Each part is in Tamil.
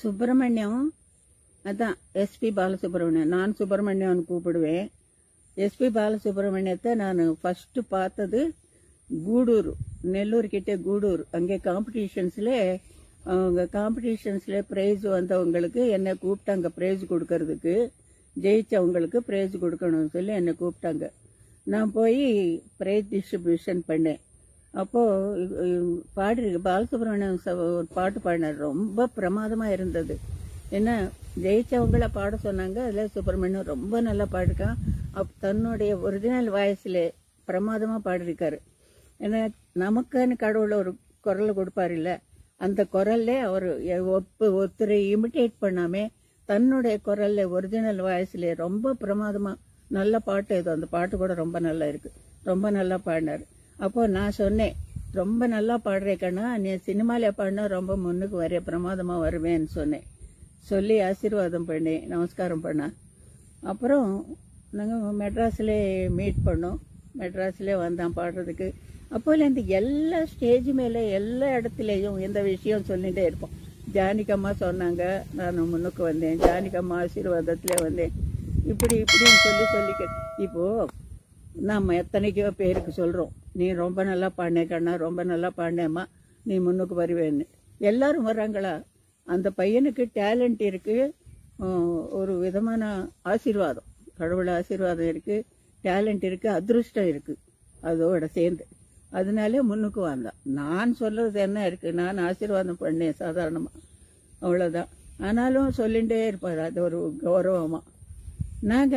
சுப்பிரமணியம் அதான் எஸ்பி பாலசுப்ரமணியம். நான் சுப்பிரமணியம்னு கூப்பிடுவேன் எஸ்பி பாலசுப்ரமணியத்தை நான் ஃபர்ஸ்ட் பார்த்தது கூடூர் நெல்லூர் கிட்டே கூடூர். அங்கே காம்படிஷன்ஸ்ல அவங்க காம்படிஷன்ஸ்ல ப்ரைஸ் வந்தவங்களுக்கு என்னை கூப்பிட்டாங்க ப்ரைஸ் கொடுக்கறதுக்கு. ஜெயிச்சவங்களுக்கு ப்ரைஸ் கொடுக்கணும்னு சொல்லி என்னை கூப்பிட்டாங்க. நான் போய் ப்ரைஸ் டிஸ்ட்ரிபியூஷன் பண்ணேன். அப்போது பாடி பாலசுப்ரமணியம் ச- ஒரு பாட்டு பாடினார். ரொம்ப பிரமாதமாக இருந்தது. என்ன ஜெயிச்சவங்களை பாட சொன்னாங்க. அதில் சுப்பிரமணியம் ரொம்ப நல்லா பாடிருக்கான் அப் தன்னுடைய ஒரிஜினல் வாய்ஸில் பிரமாதமாக பாடிருக்காரு ஏன்னா நமக்குன்னு கடவுள் ஒரு குரல் கொடுப்பார் இல்லை. அந்த குரல்ல அவர் ஒப்பு ஒருத்தரை இமிட்டேட் பண்ணாமே தன்னுடைய குரல்ல ஒரிஜினல் வாய்ஸில் ரொம்ப பிரமாதமாக நல்ல பாட்டு இது. அந்த பாட்டு கூட ரொம்ப நல்லா இருக்குது ரொம்ப நல்லா பாடினாரு. அப்போ நான் சொன்னேன் ரொம்ப நல்லா பாடுறே கண்ணா நீ சினிமால பாடினா ரொம்ப முன்னுக்கு வர பிரமாதமா வருவேன்னு சொன்னேன். சொல்லி ஆசீர்வாதம் பண்ணி நமஸ்காரம் பண்ணா. அப்புறம் நாங்கள் மெட்ராஸில் மீட் பண்ணோம். மெட்ராஸில் வந்தான் பாடுறதுக்கு. அப்போலேருந்து எல்லா ஸ்டேஜ் மேலே எல்லா இடத்துலையும் இந்த விஷயம் சொல்லிகிட்டே இருப்போம். ஜானிகம்மா சொன்னாங்க நான் முன்னுக்கு வந்தேன். ஜானிகம்மா ஆசீர்வாதத்துல வந்தேன். இப்படி இப்படின்னு சொல்லி சொல்லி இப்போது நம்ம எத்தனைக்கோ பேருக்கு சொல்கிறோம் நீ ரொம்ப நல்லா பாடினே கண்ணா ரொம்ப நல்லா பாடினேம்மா நீ முன்னுக்கு வருவேன்னு. எல்லாரும் வர்றாங்களா? அந்த பையனுக்கு டேலண்ட் இருக்குது ஒரு விதமான ஆசீர்வாதம் கடவுள் ஆசீர்வாதம் இருக்குது டேலண்ட் இருக்குது அதிருஷ்டம் இருக்குது அதோட சேர்ந்து. அதனாலே முன்னுக்கு வந்தான் நான் சொல்கிறது என்ன இருக்குது நான் ஆசீர்வாதம் பண்ணேன் சாதாரணமாக அவ்வளோதான் ஆனாலும் சொல்லிகிட்டே இருப்பார் அது ஒரு கௌரவமாக நாங்க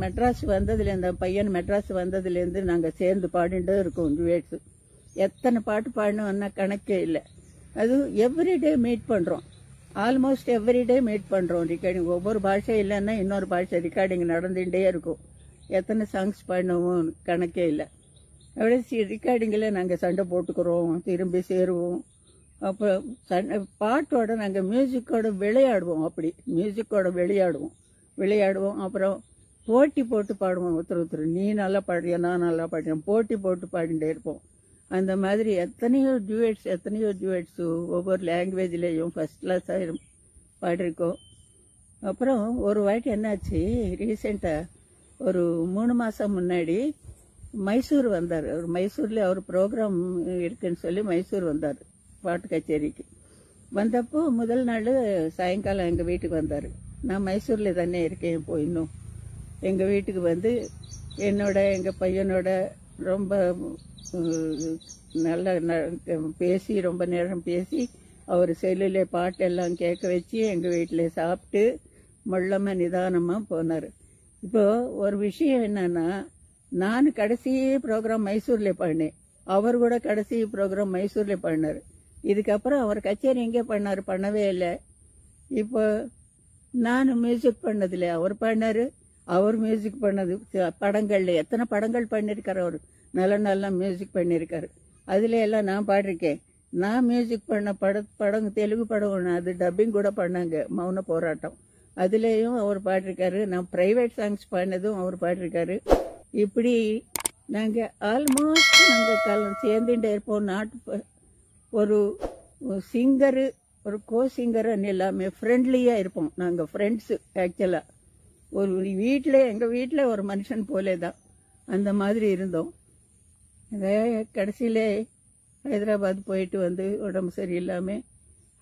மெட்ராஸ் வந்ததுலேருந்து பையன் மெட்ராஸ் வந்ததுலேருந்து நாங்கள் நாங்க சேர்ந்து பாடிட்டு இருக்கோம் டுவேட்ஸ் எத்தனை பாட்டு பாடினோம்னா கணக்கே இல்லை. அது எவ்ரிடே மீட் பண்றோம். ஆல்மோஸ்ட் எவ்ரிடே மீட் பண்றோம் ரெக்கார்டிங் ஒவ்வொரு பாஷை இல்லைன்னா இன்னொரு பாஷை ரெக்கார்டிங் நடந்துட்டே இருக்கும். எத்தனை சாங்ஸ் பாடினோம் கணக்கே இல்லை. அப்படியே ரெக்கார்டிங்கில் நாங்கள் சண்டை போட்டுக்கிறோம் திரும்பி சேருவோம். அப்புறம் சண்டை பாட்டோட நாங்கள் மியூசிக்கோட விளையாடுவோம் அப்படி. மியூசிக்கோட விளையாடுவோம். விளையாடுவோம். அப்புறம் போட்டி போட்டு பாடுவோம் ஒருத்தர் ஒருத்தர். நீ நல்லா பாடுறியா நான் நல்லா பாடுறேன். போட்டி போட்டு பாடிட்டே இருப்போம். அந்த மாதிரி எத்தனையோ டியூட்ஸ் எத்தனையோ டியூட்ஸ் ஒவ்வொரு லாங்குவேஜ்லேயும் ஃபர்ஸ்ட் கிளாஸாக பாடிருக்கோம். அப்புறம் ஒரு வாட்டி என்னாச்சு ரீசெண்டாக ஒரு மூணு மாதம் முன்னாடி மைசூர் வந்தார். ஒரு மைசூரில் அவர் ப்ரோக்ராம் இருக்குன்னு சொல்லி மைசூர் வந்தார் பாட்டு கச்சேரிக்கு. வந்தப்போ முதல் நாள் சாயங்காலம் எங்கள் வீட்டுக்கு வந்தார். நான் மைசூரில் தானே இருக்கேன் இப்போ இன்னும் எங்கள் வீட்டுக்கு வந்து என்னோட எங்கள் பையனோட ரொம்ப நல்ல ந- பேசி ரொம்ப நேரம் பேசி அவர் செல்லில் பாட்டெல்லாம் கேட்க வச்சு எங்கள் வீட்டில் சாப்பிட்டு மொள்ளமாக நிதானமாக போனார். இப்போது ஒரு விஷயம் என்னன்னா நான் கடைசி ப்ரோக்ராம் மைசூரில் பண்ணேன். அவர் கூட கடைசி ப்ரோக்ராம் மைசூரில் பண்ணார். இதுக்கப்புறம் அவர் கச்சேரி எங்கே பண்ணாரு? பண்ணவே இல்லை. இப்போ நான் மியூசிக் பண்ணதில்ல. அவர் பண்ணார் அவர் மியூசிக் பண்ணது. ச- படங்கள்ல எத்தனை படங்கள் பண்ணியிருக்காரு அவர்? நல்ல நல்ல மியூசிக் பண்ணியிருக்காரு அதில் எல்லாம் நான் பாடிருக்கேன். நான் மியூசிக் பண்ண பட படம் தெலுங்கு படம் ஒன்று அது டப்பிங் கூட பண்ணாங்க மௌன போராட்டம். அதுலேயும் அவர் பாடிருக்காரு. நான் ப்ரைவேட் சாங்ஸ் பாடினதும் அவர் பாடிருக்காரு. இப்படி நாங்கள் ஆல்மோஸ்ட் நாங்கள் கல சேர்ந்துட்டே இருப்போம் நாட்டு ஒரு சிங்கரு ஒரு கோ சிங்கர்னு எல்லாமே ஃப்ரெண்ட்லியாக இருப்போம். நாங்கள் ஃப்ரெண்ட்ஸு ஆக்சுவலாக ஒரு வீட்டில் எங்கள் வீட்டில் ஒரு மனுஷன் போலே தான் அந்த மாதிரி இருந்தோம். அதே கடைசியில் ஹைதராபாத் போயிட்டு வந்து உடம்பு சரியில்லாமல்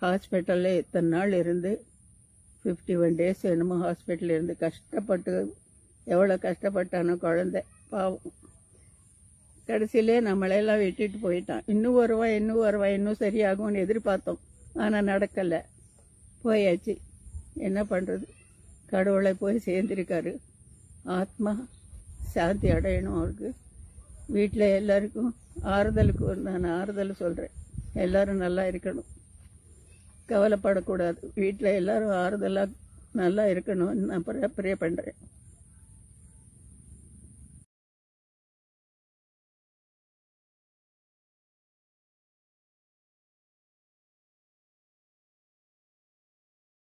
ஹாஸ்பிட்டலில் இத்தனை நாள் இருந்து? ஃபிஃப்டி ஒன் டேஸ் என்னமோ ஹாஸ்பிட்டலில் இருந்து கஷ்டப்பட்டு எவ்வளோ கஷ்டப்பட்டானோ குழந்தை பாவம். கடைசியிலே நம்மளையெல்லாம் விட்டுட்டு போயிட்டான். இன்னும் வருவா இன்னும் வருவா இன்னும் சரியாகும்னு எதிர்பார்த்தோம். ஆனால் நடக்கலை. போயாச்சு. என்ன பண்ணுறது கடவுளை போய் சேர்ந்திருக்காரு. ஆத்மா சாந்தி அடையணும் அவருக்கு. வீட்டில் எல்லாருக்கும் ஆறுதலுக்கு ஒரு நான் ஆறுதல் சொல்கிறேன் எல்லாரும் நல்லா இருக்கணும். கவலைப்படக்கூடாது. வீட்டில் எல்லாரும் ஆறுதலாக நல்லா இருக்கணும்னு நான் ப்ரே ப்ரே பண்ணுறேன்